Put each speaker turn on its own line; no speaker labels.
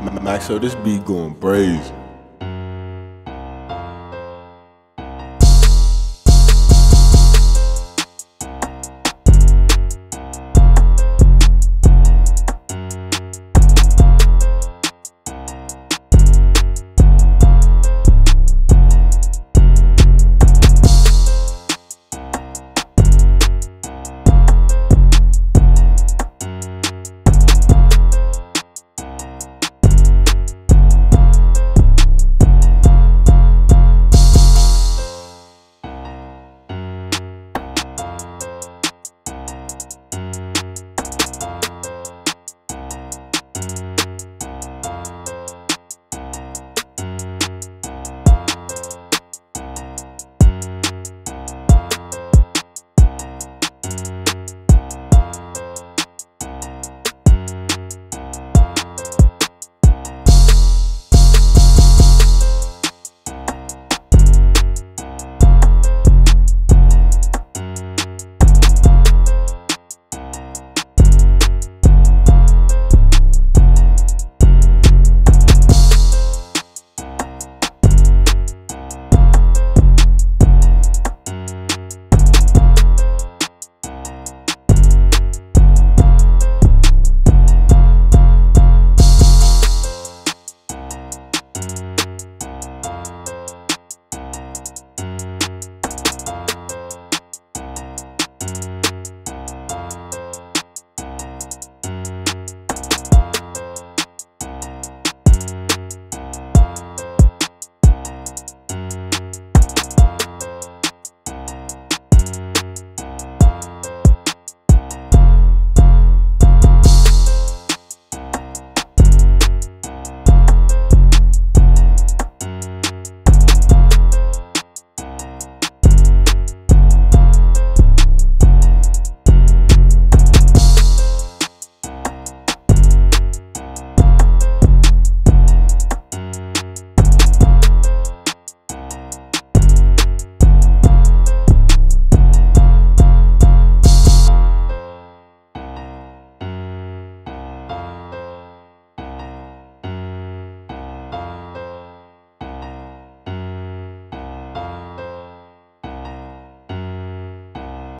Man, I saw this beat going brazy.